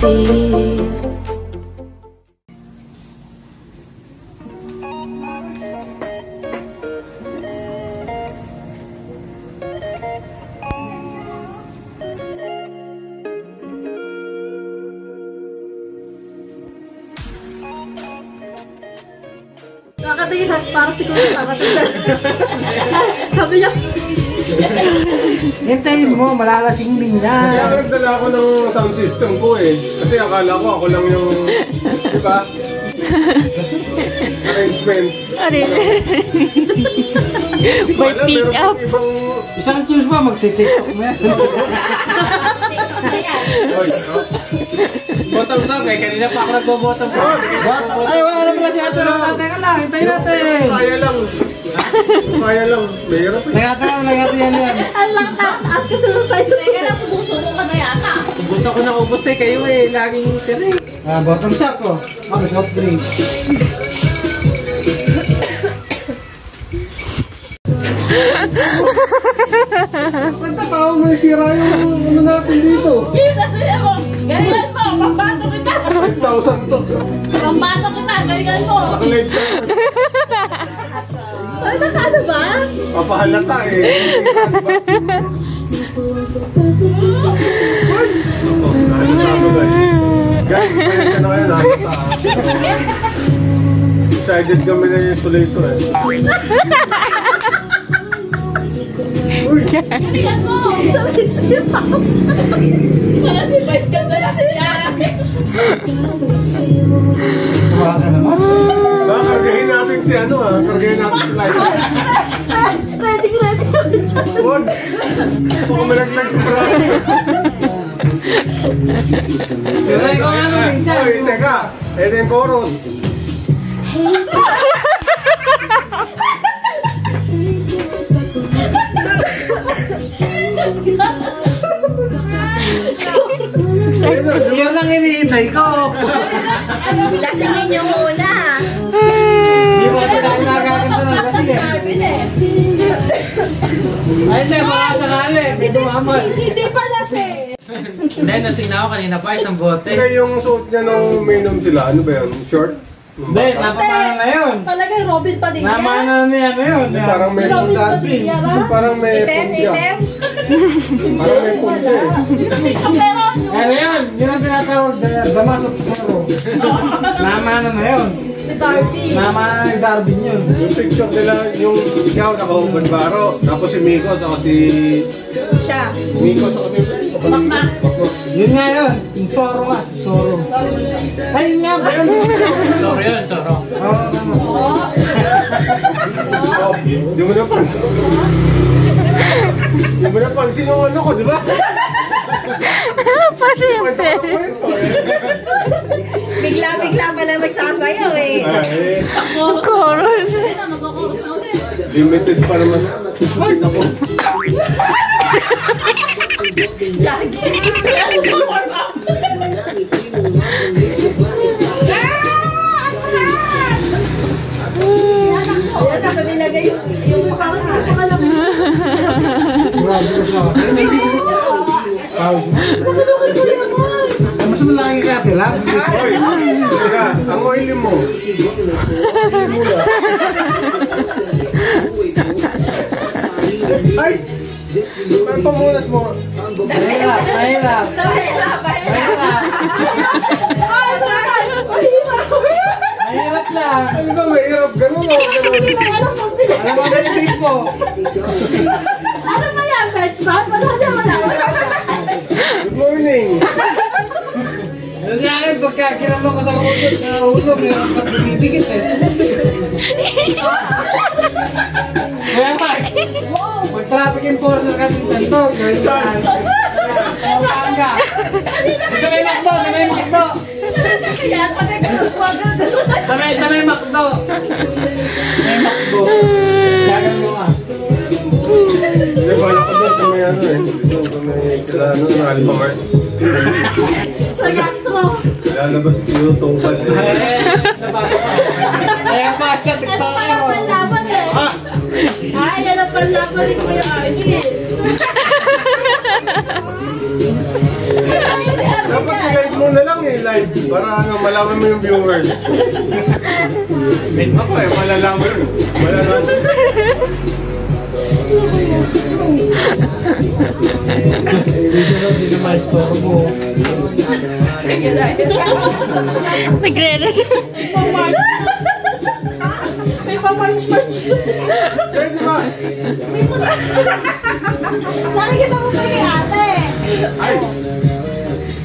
Nakatingin sa parang siguro nakatingin. Sabi Hintayin mo, malalasing din Kaya yan. nagdala ako ng sound system ko eh. Kasi akala ko ako lang yung, di ba? Arrangements. May alam, pick up. ibang... Isang choose ba, magtitiktok mo yan. Bottom up eh. Kanina pa ako nagbo-bottom up. Ay, wala na pala si Ate Rona. Teka lang, hintayin natin. Kaya lang. Kaya lang. Mahirap eh. Nagata lang, nagata yan yan. ang lang taas kasi sa side. Teka lang, sumusuko ka na yata. Ubus ako ng ubus eh. Kayo eh. Laging tira eh. Ah, bottom shot ko. Ako, soft drink. Nagtatao mo yung sira yung ano natin dito. Galingan mo, pambato kita. 5,000 to. Pambato kita, galingan mo. Nakalate ka. Papahalata eh. Guys, kaya ka na kayo. Excited kami na yung insulator eh. Uy! Sabi siya pa. Para si Vice ka na siya. Tuwa ka naman. Baka kargahin natin si ano ah. Kargahin natin si Liza. Ready, ready kami dyan. Huwag! Baka malaglag ko isa. Uy, teka. Ito yung chorus. Yun lang hinihintay ko. Lasingin niyo muna. Hindi mo ito dahil nagaganda ng eh. Ay, hindi, mga sakali. May dumamal. Hindi pa lase. Hindi, nasing na ako kanina pa. Isang bote. Teka, yung suot niya nung minom sila. Ano ba yun? Short? Hindi, napamana na yun. Talaga Robin pa din yan. Namana na niya na yun. Parang may Robin punta. Padilla ba? Parang may puntya. Parang may puntya eh. Pero, Ano yun? Yun ang tinatawag na damas sorrow. Namana na yun. si Darby. Namana na yung Darwin yun. Yung picture nila, yung ikaw nakahubad baro, tapos si Miko, ako si... Siya. Miko, ako si... Bakma. Yun nga yun. Yung sorrow nga. Sorrow. Ay, yun nga ba yun? Soro yun, soro. Oo, tama. Oh, di mo napansin. Di mo napansin yung ano ko, di ba? Kwento ko ng kwento eh. Bigla-bigla pa lang nagsasayaw eh. Ah, eh, Chorus. Limited pa naman. Ay, naku. Jogging. Warm up. Grabe ko sa akin. Lab. Hoy, teka, ang oily mo. Ay! May pamunas mo. Mahirap, mahirap. Pahela. Mahirap. Mahirap lang. Ano ba, mahirap ganun o ganun? Alam mo, ganun po. Ano ba yan, Benchman? Wala na, wala. Good morning! Akin, pagka kinamang ko sa ulo, sa ulo, meron pa bumibigit eh. Kaya Mark, mag-traffic enforcer ka din santo, gawin saan? Pampanga. Sa may makdo, sa may makdo. Sa may makdo. Sa may makdo. Hindi, bala ko doon sa may ano eh. Doon sa may sila ano, na Alphamart. Sa gastro. Lalabas ko yung tungkad eh. Kaya pa, tiktok Ito pala ako. panlaban eh. Ay, yan ang panlaban ni Kuya Arnie. Dapat i-guide mo na lang Para ano, malaman mo yung viewers. Ako eh, malalaman. Malalaman. Nagre-reserve. May pa-march-march. Ba? Nakikita mo pa ate. Ay!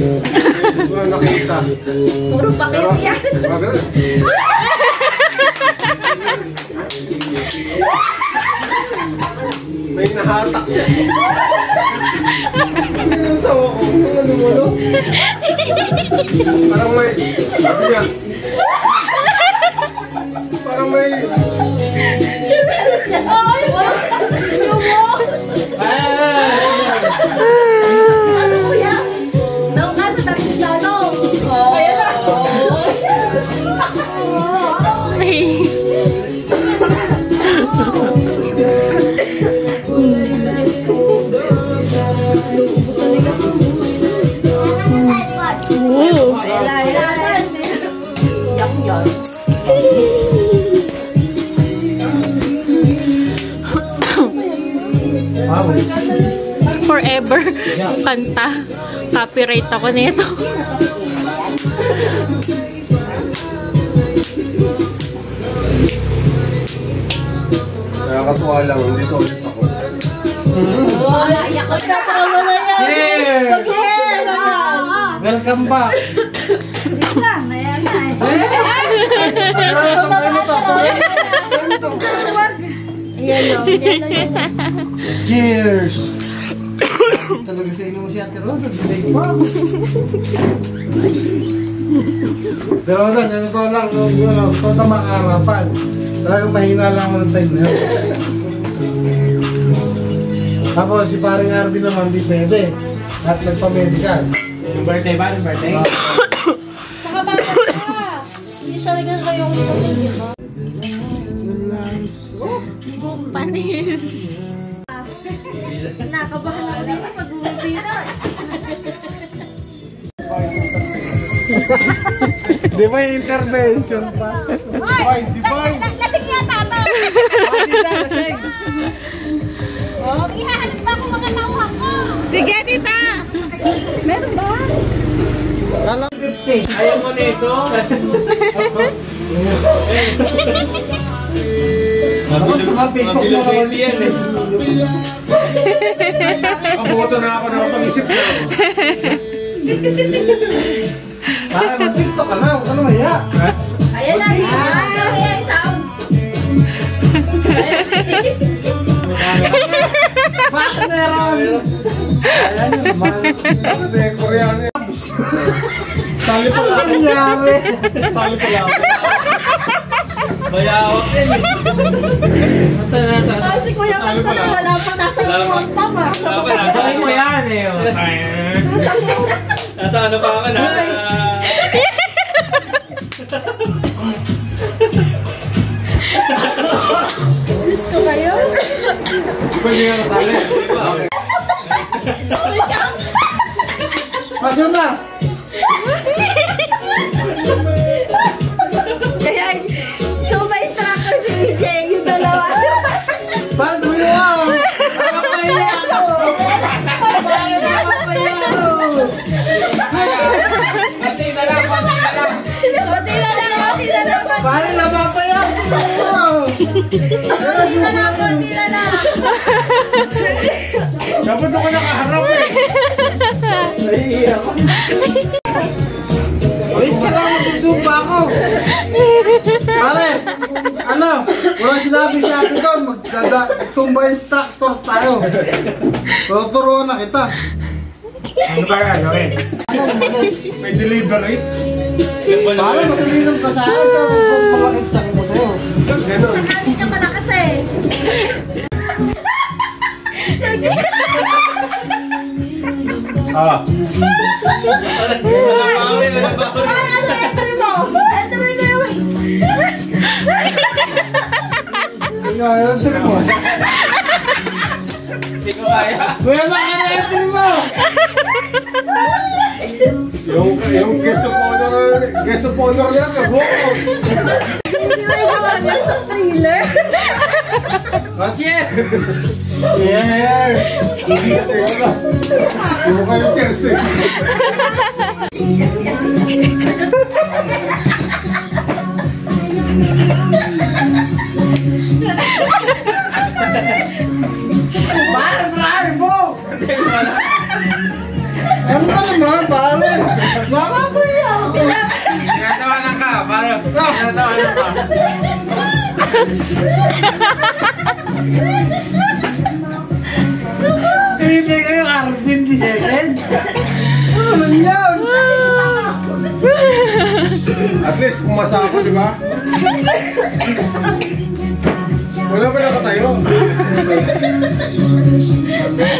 Hindi ko na nakita. Puro bakit yan. May nahatak siya. Ano yung sawa ko? Ano lumulo? Parang may... Sabi niya. Parang may... Ay! Lumos! Ano? Daw sa na. Ooh. Forever. Kanta. Copyright ako nito. Nakakatuwa lang. Hindi ko ulit ako. Iyak ko na. Na yan. Cheers! Cheers! Welcome back! lang. Ayan na. Eh! Ito, kayo to. Kayo to. Ayan o. Ayan yun. Cheers! Talaga sa inyo mo si Ate Roda, delay pa. Pero Roda, ganito lang, ano, ito na makarapan. Talagang mahina lang ako ng time na yun. Tapos si paring Arvin naman, di pwede. At nagpa-medical. Yung birthday ba? Yung birthday? Saka bakit ka? Hindi siya naging kayong pamilya mo. Panis. Nakabahan ako Di ba yung intervention pa? Ay, di ba? Lasing yata ito. Ay, di ba? Lasing. Oh, ihahalip pa ako mga nauhang ko. Sige, tita. Kala 50. Ayaw mo nito. Ako, tumatiktok na naman yan eh. Kabuto na ako. Nakapag-isip na ako. Para mag-tiktok ka na, huwag ka na maya. Ayan na. Ayan yung sounds. Bakit meron? Ayan yun, man. Bakit eh, Koreano yan. Tali pala ako. nangyari? Tali pala ako. Bayawak yan eh. Nasa nasa? Ah, si Kuya Kanta na wala pa. Nasa phone pa pa. Sabi nasa mo yan eh. oh. Nasa ano pa ako? Nasa... Diyos ko kayo. Pwede nga nasali. Pagyo na. Dapat ako nakaharap eh. Naiiyak ako. Wait ka lang, magsumpa ako. Pare, ano? Wala sinabi sa akin doon, magsumba yung tractor tayo. Tuturuan na kita. Ano ba? Ano, mali. May delivery. Para maglinom ka sa akin, pero malakit sa mo sa'yo. Ganon. Kali ka pala kasi. Ah. Ano entry mo? Entry mo yun. Ano, sabi mo? Hindi ko kaya. Kuya, baka na entry mo! Yung, yung guest of honor Honor yan, kabuko. sa trailer. Matye! Yeah! Hindi ka tayo na. Hindi mo kayo kersi. Pare, pare mo! Ano ka naman, pare? Mama mo yan! Tinatawanan ka, para. Tinatawanan ka. Hindi kayo Arvin di second? Ano yan? At least pumasa ako, di ba? Wala pa nakatayo.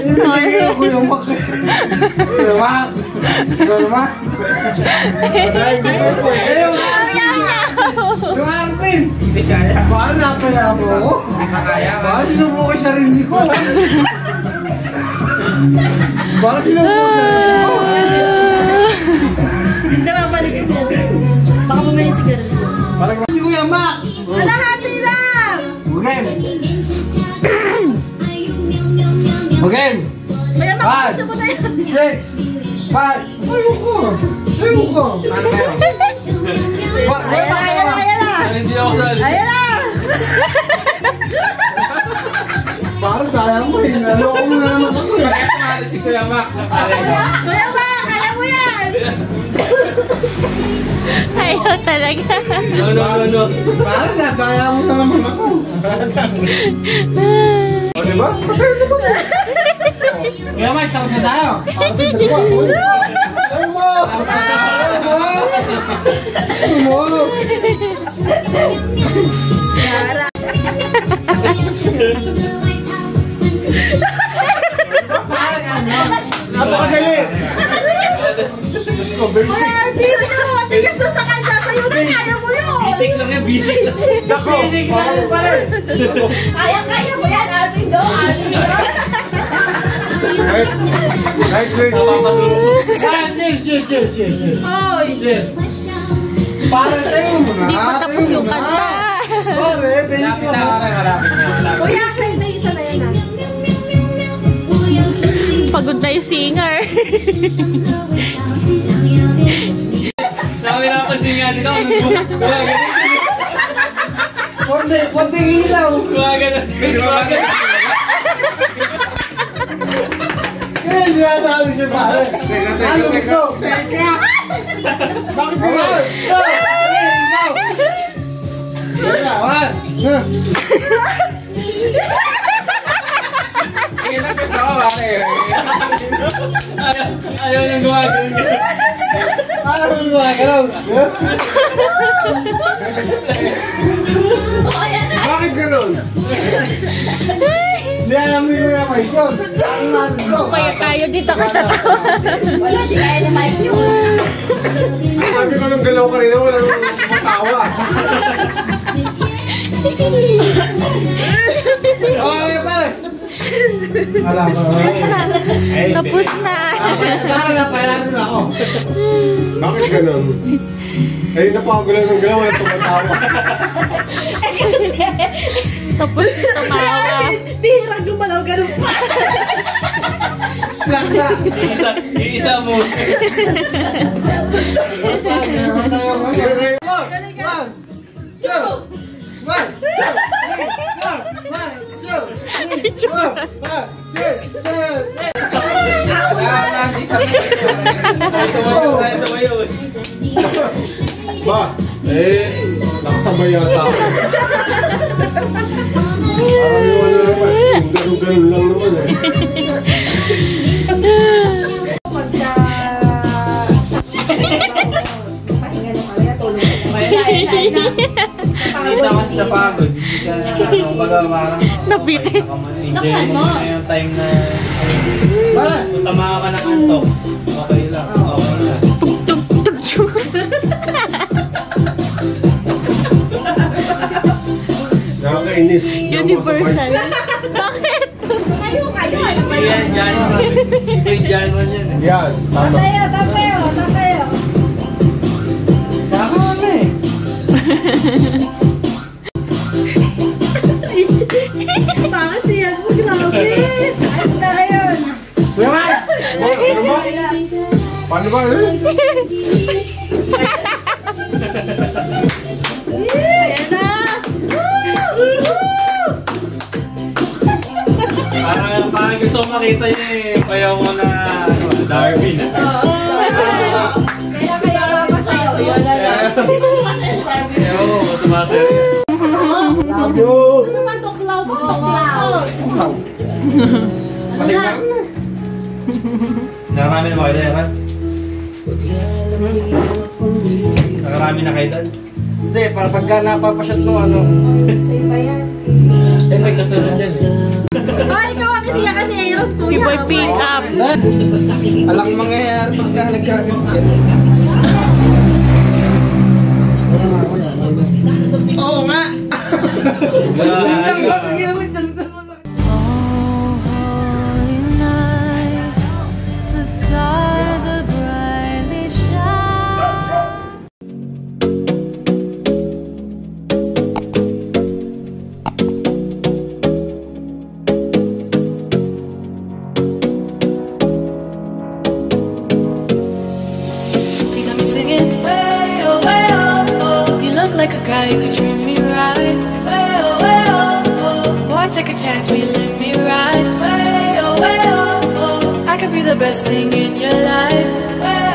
Hindi ako yung mak. Mak. Yung mak. Yung Yung Arvin. Hindi kaya. Paano napaya mo ako? Nakakaya ka. Bakit sinubo ko sarili ko? Bakit sinubo ko sarili ko? Hindi ba balik ito? Baka mamaya yung sigarilyo. Parang si Kuya Mac! Kalahati lang. Again! Again! Kaya Five, makakasa mo na yan. six, five, ayoko! Ayoko! Ba- Ayan na, ayan na, ayan na. Hindi ako dal. Ayan na. Parang sayang mo eh. Naloko mo na naman ako eh. Kasama si Kuya Mac. Kuya ba, kaya mo yan. Ayaw talaga. No, no, no, no. Parang nasaya mo na naman ako. O diba? Masaya eh. Kaya Mike, tapos na tayo. Ayaw mo! Ayaw mo! Mo! Parang Ano mo matigas doon sa kanya. Sa'yo na, kaya mo yun. Basic lang yan, basic. Ako, parang pa rin. Kaya, kaya mo yan, Arvin do, Arvin do. Right, right, right. Ah, chill, chill, chill, chill, chill. Oy. Chill. Parang tayo mo na. Hindi pa tapos yung mo kanta. Pare, basic Malapit na ba? pare, malapit na, malapit. Kuya, kayo na isa na yan ah. Pagod na yung singer. Sabi na pansin nga ano mo? Gumagano. Konti, konting ilaw. Gumagano. Gumagano. Kaya sinasabi siya pare. Teka, teka, teka. Teka. Bakit mo ba? Ito. Ilaw. Teka, one. Huh. Kailan gusto ko, pare. Ayaw, ayaw nang. Ano gumagalaw? Huh? Bakit ganun? Hindi alam ni Kuya Mike yun. Ano? Kaya tayo dito katatawa. Wala, di kaya ni Mike yun. Sabi ko nung galaw kanina, walang matawa. Tapos na. Para napaya din ako. Bakit ganun? Ayun na pa ako galaw ng galaw, wala tumatawa. Tapos tumawa. Bihirang gumalaw, ganun pa. Laksa. Isa, isa mo. Naman tayo ngayon. One, two, one, two, one, one, two, Ba? Eh, nakasabay yata ako. Parang yung ano naman, yung ganun-ganun lang naman eh. Pagka... Pahinga na kami, natulog na. Sa pagod. Hindi ka, ano, baga parang... Nabitin. Enjoy mo na yung time na... Pare, Kung tama ka ng antok, okay lang. Okay lang. Tuk, tuk, tuk. Nakakainis. Universal. Bakit? Kayo, kayo. Ba Hindi yan? yan, dyan. Hindi dyan man yan. eh. Yan, tama. Tayo, tayo, tayo. baka ano Bakit yan? Grabe. Ayos na ngayon. Oh, ano ba? Paano ba eh? Ayan na. Parang, parang gusto makita yung eh. Payaw mo na, ano, Darwin. ah. Kaya kaya nga masayaw yun. Payaw mo, sumasayo. Love Kasi nga. Nakarami na ba kayo dyan, Nakarami na kayo dyan. Hindi, para pagka napapasyat nung ano. Sa iba yan. Eh, may kasunod dyan eh. Ay, ikaw ang iniyakan ni Aaron. Si Boy pick up. Alang mangyayari pagka nagkaganyan. Oo nga! Ang batang yun, The guy who could treat me right. Way oh way oh oh. Boy, take a chance, will you let me ride? Way oh way oh oh. I could be the best thing in your life.